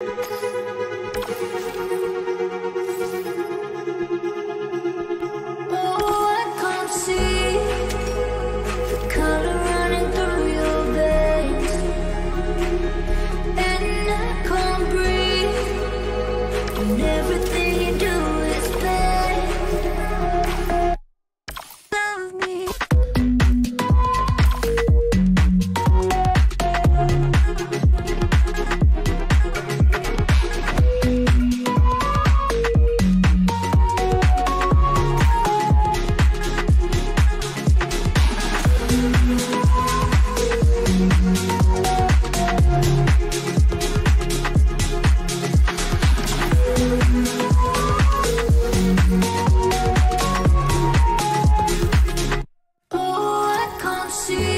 Oh, see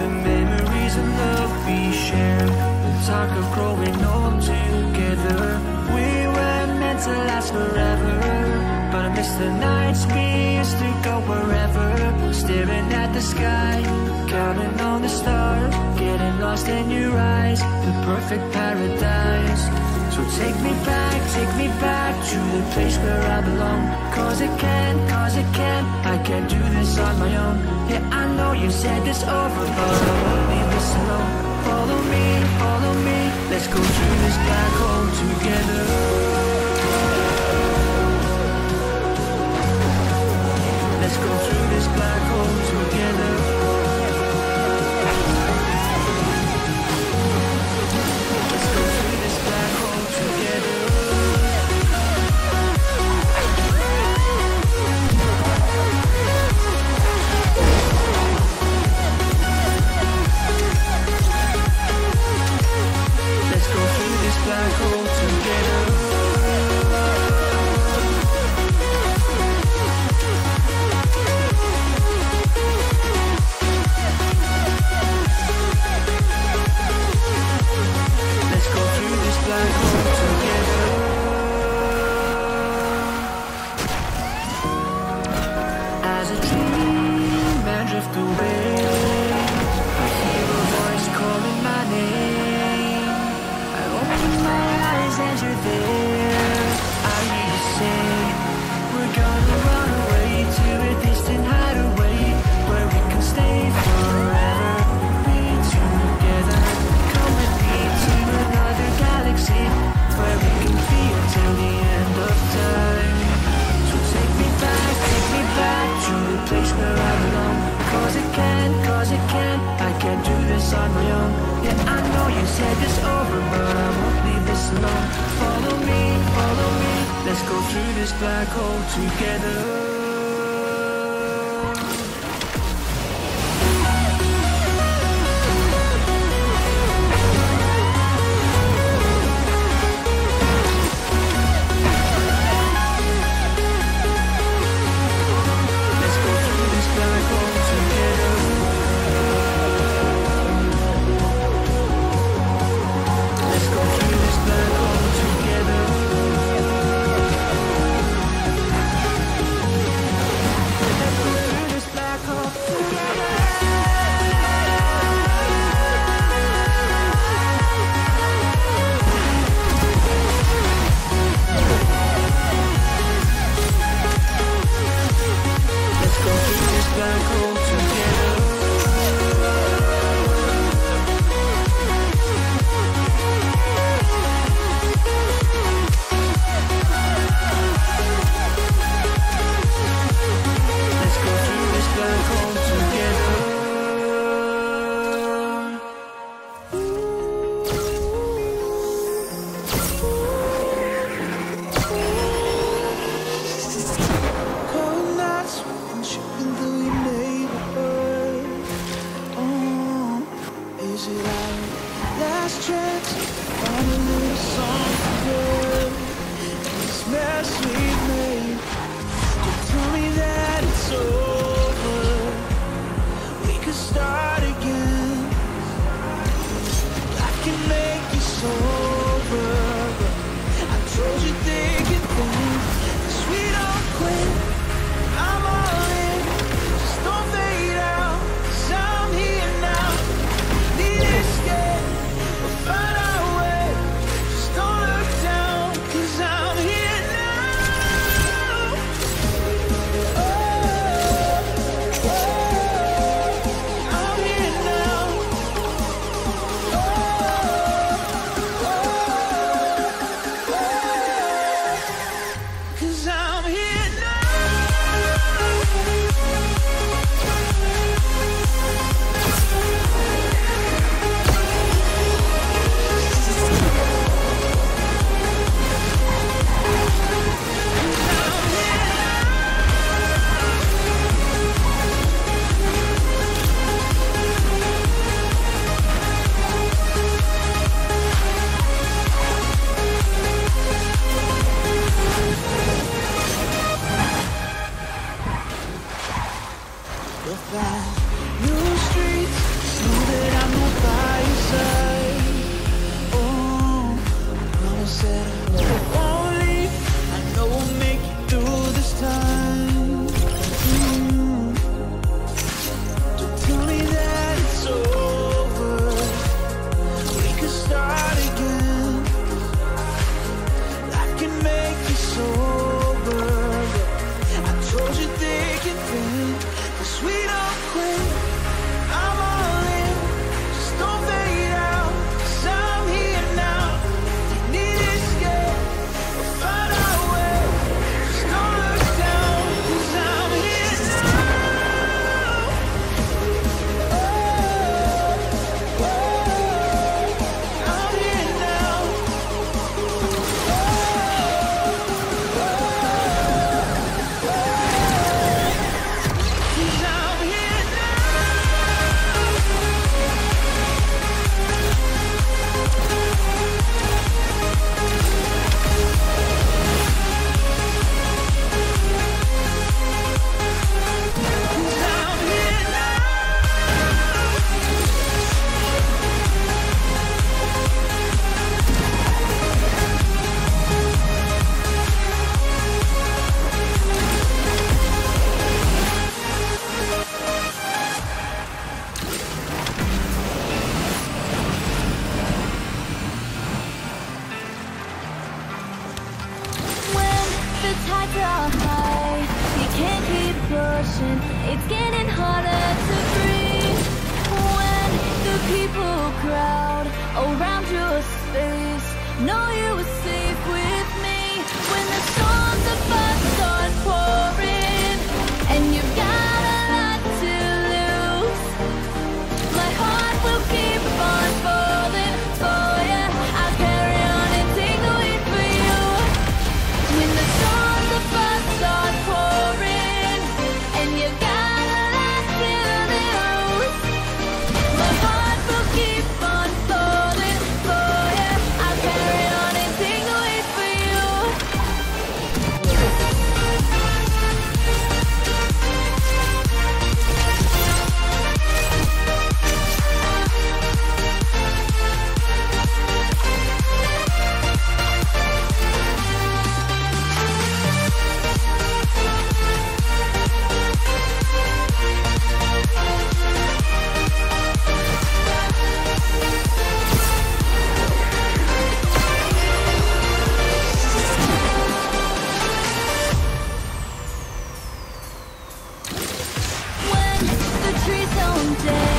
The memories and love we share. The talk of growing old together. We were meant to last forever But I miss the nights we used to go wherever. Staring at the sky Counting on the stars Getting lost in your eyes. The perfect paradise. So take me back, take me back to the place where I belong. Cause I can, cause I can, I can't do this on my own. Yeah, I know you said this over, but I won't leave this alone Follow me, follow me, let's go through this black hole together. Let's go through this black hole together. Don't